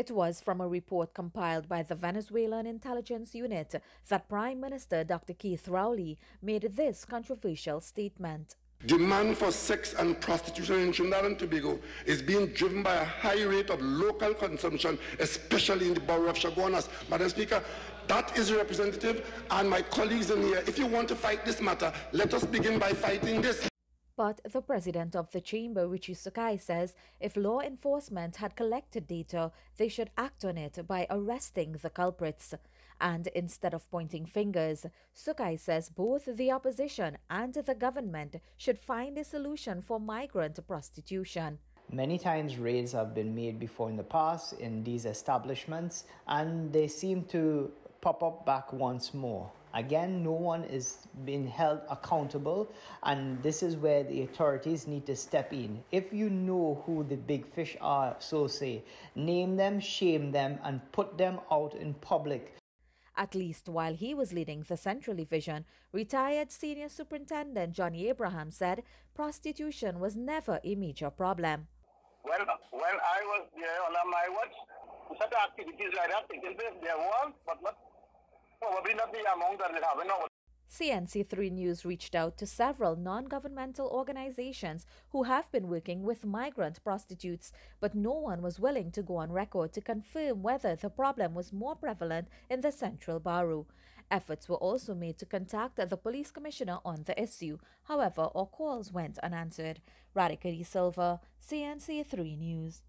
It was from a report compiled by the Venezuelan intelligence unit that Prime Minister Dr. Keith Rowley made this controversial statement. Demand for sex and prostitution in Trinidad and Tobago is being driven by a high rate of local consumption, especially in the borough of Chaguanas. Madam Speaker, that is representative, and my colleagues in here, if you want to fight this matter, let us begin by fighting this. But the president of the chamber, Ritchie Sookhai, says if law enforcement had collected data, they should act on it by arresting the culprits. And instead of pointing fingers, Sookhai says both the opposition and the government should find a solution for migrant prostitution. Many times raids have been made before in the past in these establishments and they seem to pop up back once more. Again, no one is being held accountable, and this is where the authorities need to step in. If you know who the big fish are, so say, name them, shame them, and put them out in public. At least while he was leading the Central Division, retired Senior Superintendent Johnny Abraham said prostitution was never a major problem. Well, when I was there on my watch, such activities like that taking place, there was, but not CNC3 News reached out to several non governmental organizations who have been working with migrant prostitutes, but no one was willing to go on record to confirm whether the problem was more prevalent in the Central Borough. Efforts were also made to contact the police commissioner on the issue. However, all calls went unanswered. Radhica Silva, CNC3 News.